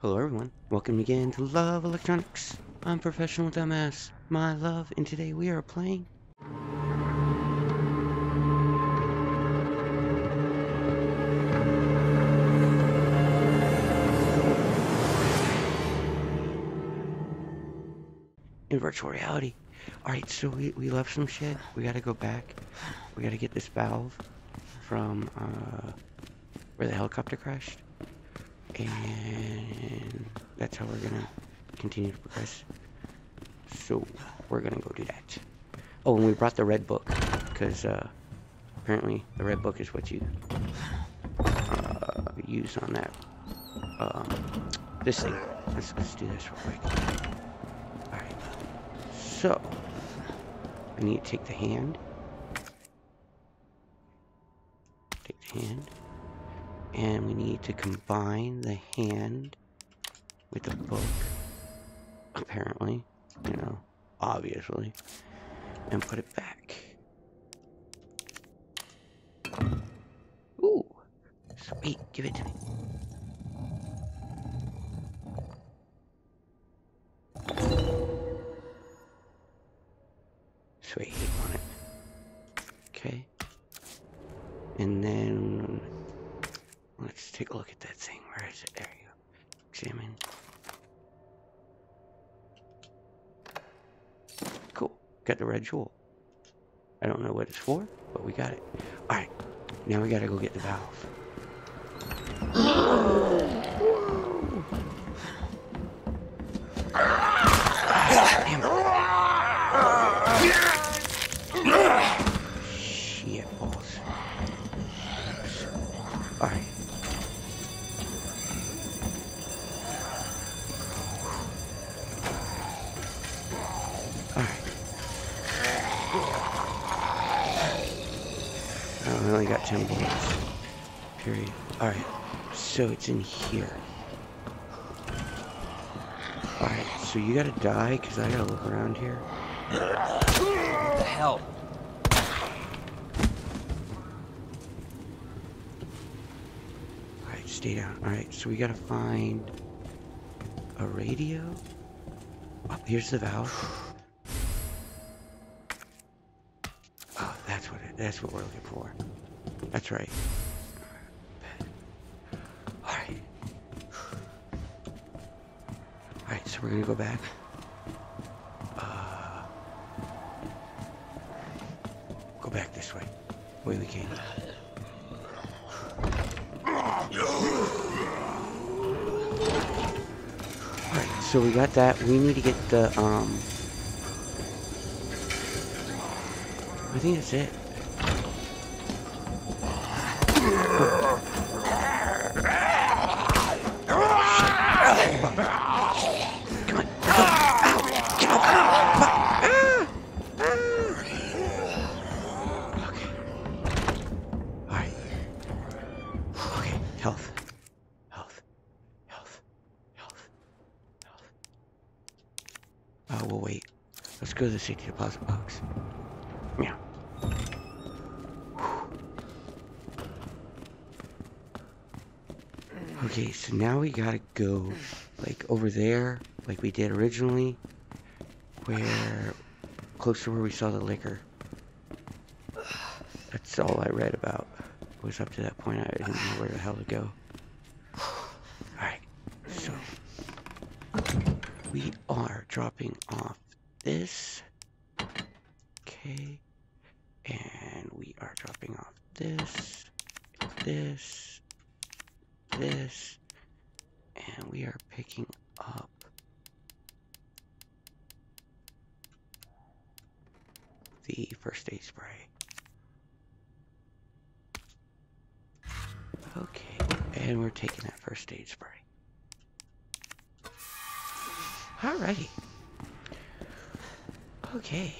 Hello everyone, welcome again to Love Electronics. I'm Professional Dumbass, my love, and today we are playing... In virtual reality. Alright, so we, we left some shit. We gotta go back. We gotta get this valve from, uh, where the helicopter crashed and that's how we're gonna continue to progress. So we're gonna go do that. Oh, and we brought the red book because uh, apparently the red book is what you uh, use on that. Um, this thing. Let's let's do this real quick. All right. So I need to take the hand. Take the hand and we need to combine the hand with the book apparently you know obviously and put it back. Ooh sweet give it to me Got the red jewel. I don't know what it's for, but we got it. Alright. Now we gotta go get the valve. So it's in here. Alright, so you gotta die, because I gotta look around here. What the hell? Alright, stay down. Alright, so we gotta find a radio. Oh, here's the valve. Oh, that's what it, that's what we're looking for. That's right. Alright. Alright, so we're gonna go back. Uh, go back this way. Way we came. Alright, so we got that. We need to get the, um... I think that's it. Oh, we'll wait. Let's go to the safety deposit box. Yeah. Okay, so now we gotta go, like, over there, like we did originally, where, close to where we saw the Licker. That's all I read about, was up to that point, I didn't know where the hell to go. Alright, so, we are dropping off this, okay, and we are dropping off this, this, this, and we are picking up the first aid spray. Okay, and we're taking that first aid spray. Alrighty. Okay.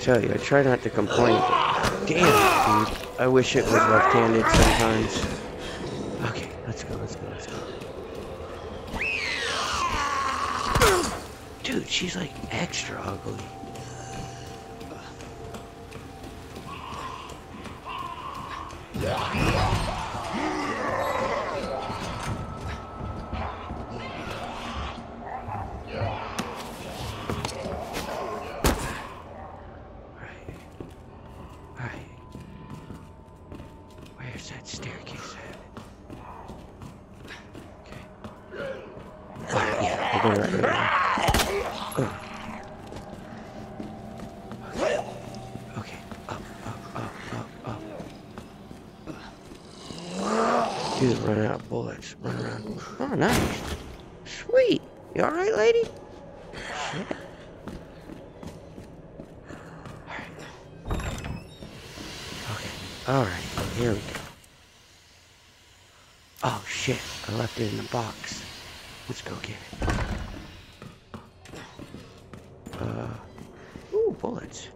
Tell you, I try not to complain, damn, dude. I wish it was left-handed sometimes. Okay, let's go, let's go, let's go. Dude, she's like extra ugly. Dude, running out of bullets. Run around. Oh, nice. Sweet. You alright, lady? Shit. Okay. Alright, here we go. Oh shit, I left it in the box. Let's go get it. Uh, ooh, bullets.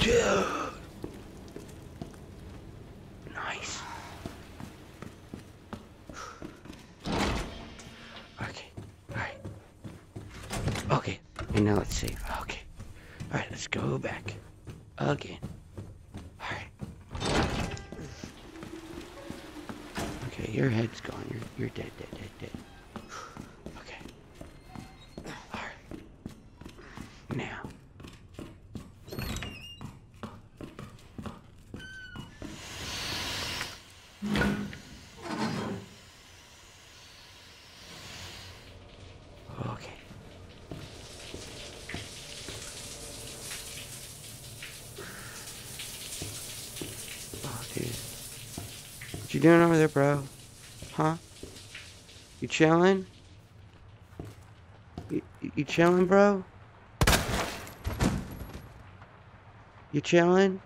Dude. Nice. Okay. Alright. Okay. And now let's save. Okay. Alright, let's go back. Again. Alright. Okay, your head's gone. You're you're dead, dead, dead, dead. Okay. Alright. Now. Okay. Oh, you doing over there, bro? Chilling? You- you chilling, bro? You chilling?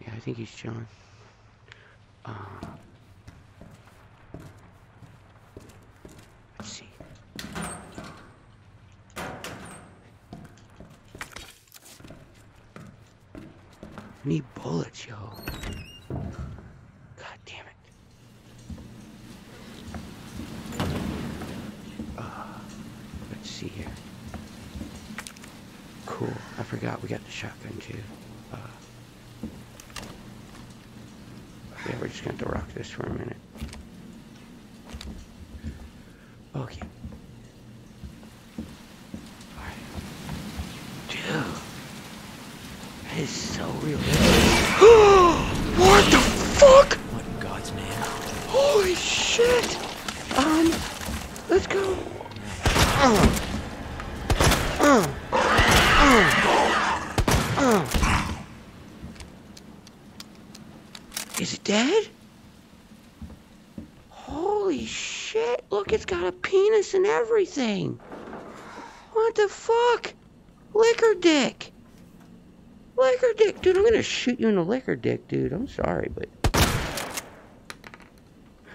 Yeah, I think he's chilling. Uh, let's see. I need bullets, yo. God damn it. Uh, let's see here. Cool. I forgot we got the shotgun too. Uh, yeah, we're just have to rock this for a minute. Okay. Alright. Dude. That is so real. Is it dead? Holy shit! Look, it's got a penis and everything. What the fuck? Licker dick. Licker dick, dude. I'm gonna shoot you in the Licker dick, dude. I'm sorry, but.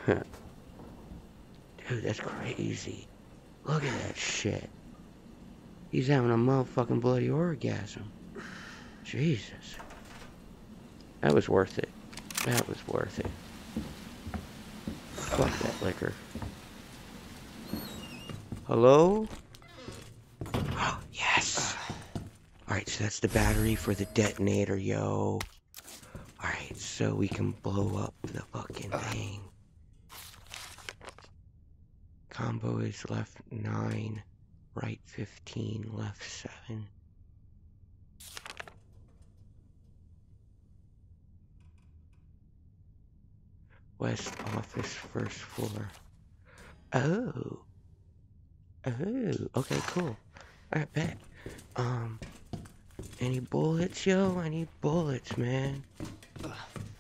Dude, that's crazy. Look at that shit. He's having a motherfucking bloody orgasm. Jesus. That was worth it. That was worth it. Fuck that Licker. Hello? yes! Alright, so that's the battery for the detonator, yo. Alright, so we can blow up the fucking thing. Combo is left 9, right 15, left 7. West office, first floor. Oh. Oh, okay, cool. Alright, bet. Um, any bullets, yo? I need bullets, man.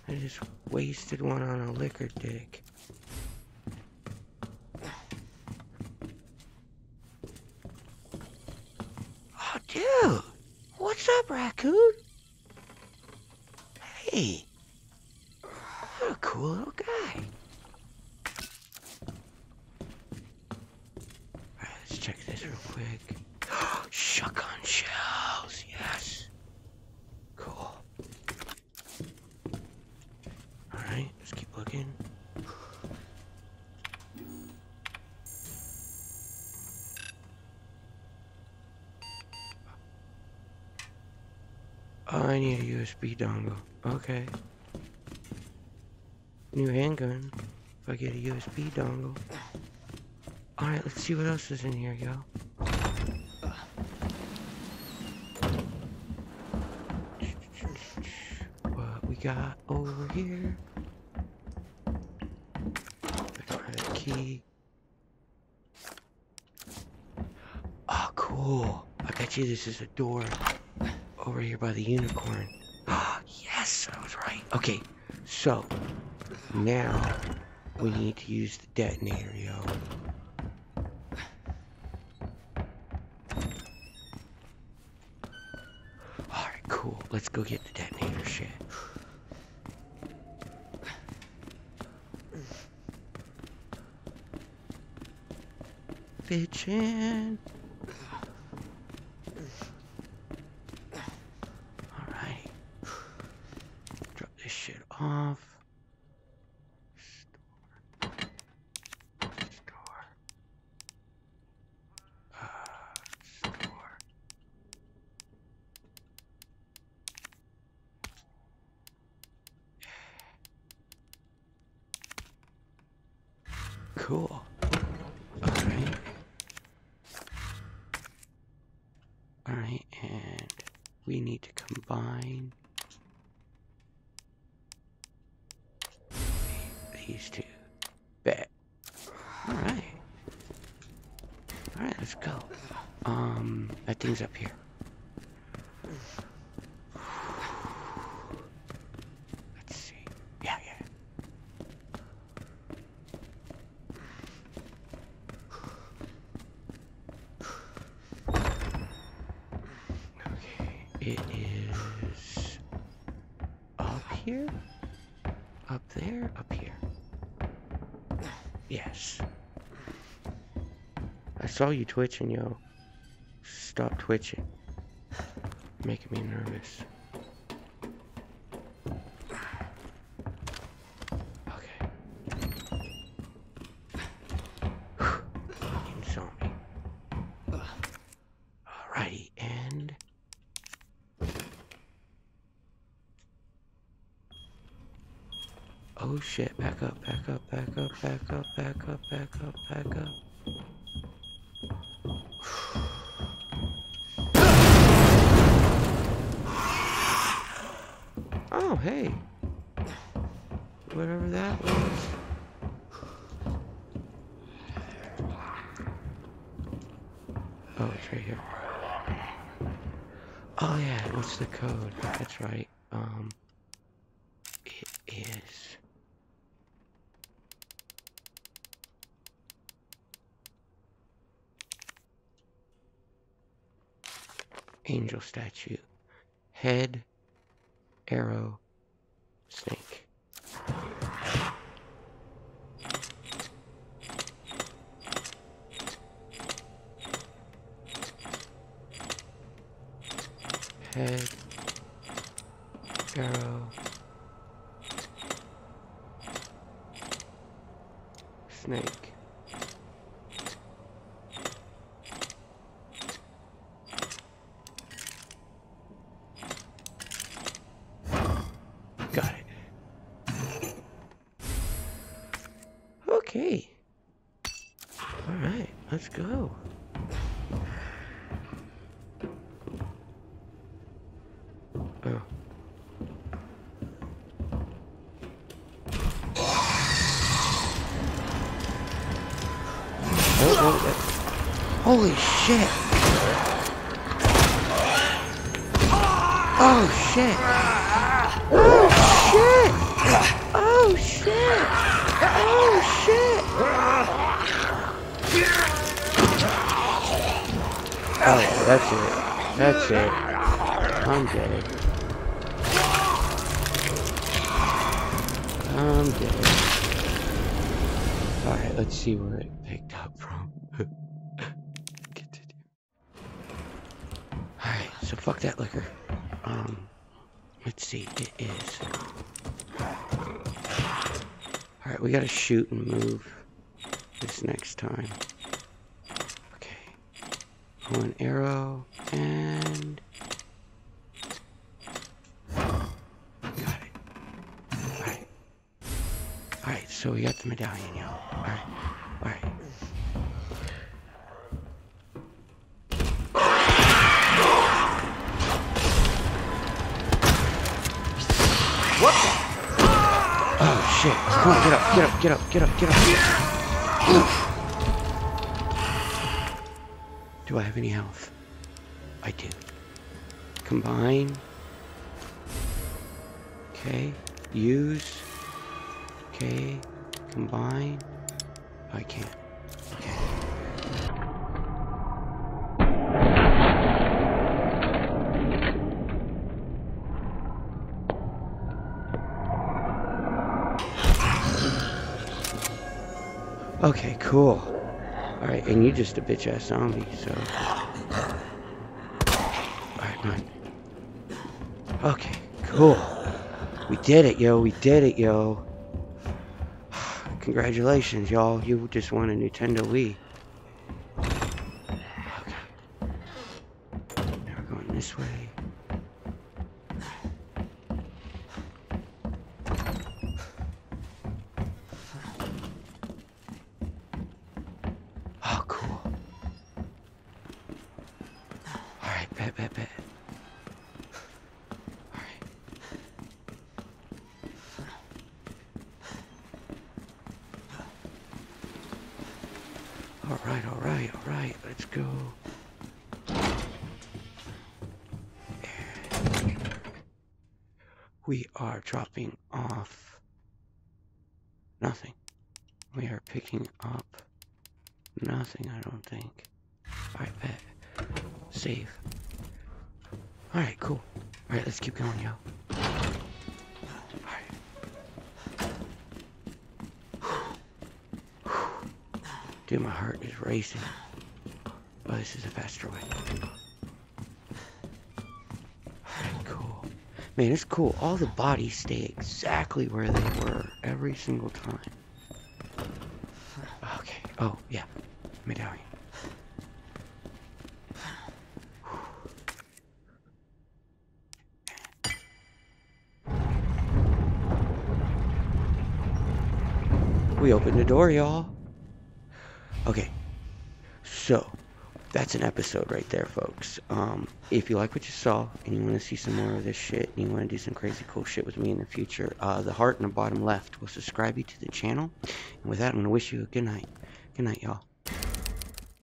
I just wasted one on a Licker dick. Oh, dude! What's up, raccoon? Hey! Cool little guy. Alright, let's check this real quick. Shotgun shells, yes. Cool. Alright, let's keep looking. Oh, I need a USB dongle. Okay. New handgun. If I get a USB dongle. Alright, let's see what else is in here, yo. What we got over here? I don't have a key. Oh, cool. I bet you this is a door over here by the unicorn. Ah, yes, I was right. Okay, so now we need to use the detonator, yo. Alright, cool. Let's go get the detonator shit. Bitchin'. Alright. Drop this shit off. Store. Store. Uh, store. Cool. Alright. Alright, and we need to combine these two. Bet. Alright. Alright, let's go. Um, that thing's up here. Let's see. Yeah, yeah. Okay, it is up here, up there, up here. Yes. I saw you twitching, yo. Stop twitching. Making me nervous. Okay. you saw me. Alrighty, and Oh shit, back up, back up, back up, back up, back up, back up. Oh, hey. Whatever that was. Oh, it's right here. Oh yeah, what's the code? That's right. Um, it is. Angel statue. Head, arrow, snake. Head, arrow, snake. Got it. Okay. Alright, let's go. Oh. Oh, oh, Holy shit! Oh shit! Oh shit! Oh shit! Oh shit! Oh, that's it. That's it. I'm dead. I'm dead. Alright, let's see where it picked up from. Continue. Alright, so fuck that Licker. Um, let's see, it is. Alright, we gotta shoot and move this next time. One arrow, and... Got it. Alright. Alright, so we got the medallion, yo. Alright. Alright. What? Oh shit. Come on, get up, get up, get up, get up, get up. Do I have any health? I do. Combine. Okay. Use. Okay. Combine. I can't. Okay. Okay, cool. Alright, and you just a bitch ass zombie, so. Alright. Okay, cool. We did it, yo. We did it, yo. Congratulations, y'all. You just won a Nintendo Wii. Okay. Now we're going this way. Oh, cool. Alright, bet, bet, bet. Alright. Alright, alright, alright, let's go. We are dropping off nothing. We are picking up Nothing, I don't think. Alright, bet. Save. Alright, cool. Alright, let's keep going, yo. Alright. Dude, my heart is racing. Oh, this is a faster way. Alright, cool. Man, it's cool. All the bodies stay exactly where they were every single time. Okay. Oh, yeah. Medallion. We opened the door, y'all. Okay. So, that's an episode right there, folks. Um, if you like what you saw and you want to see some more of this shit and you want to do some crazy cool shit with me in the future, uh, the heart in the bottom left will subscribe you to the channel. And with that, I'm going to wish you a good night. Good night, y'all.